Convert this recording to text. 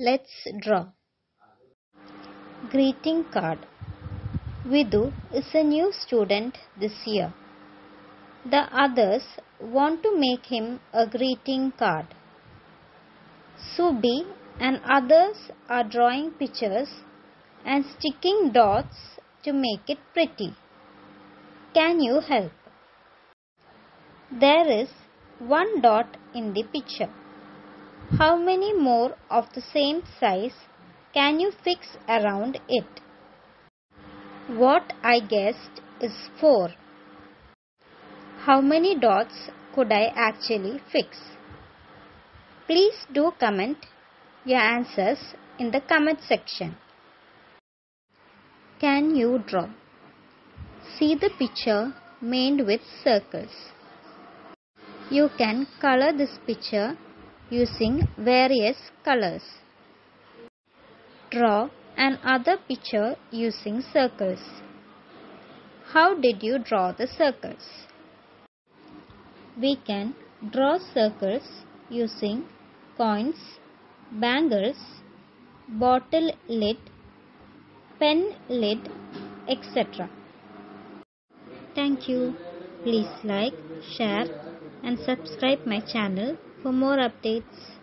Let's draw. Greeting card. Vidu is a new student this year. The others want to make him a greeting card. Subi and others are drawing pictures and sticking dots to make it pretty. Can you help? There is one dot in the picture. How many more of the same size can you fix around it? What I guessed is 4. How many dots could I actually fix? Please do comment your answers in the comment section. Can you draw? See the picture made with circles. You can color this picture using various colors. Draw another picture using circles. How did you draw the circles? We can draw circles using coins, bangles, bottle lid, pen lid, etc. Thank you. Please like, share and subscribe my channel for more updates.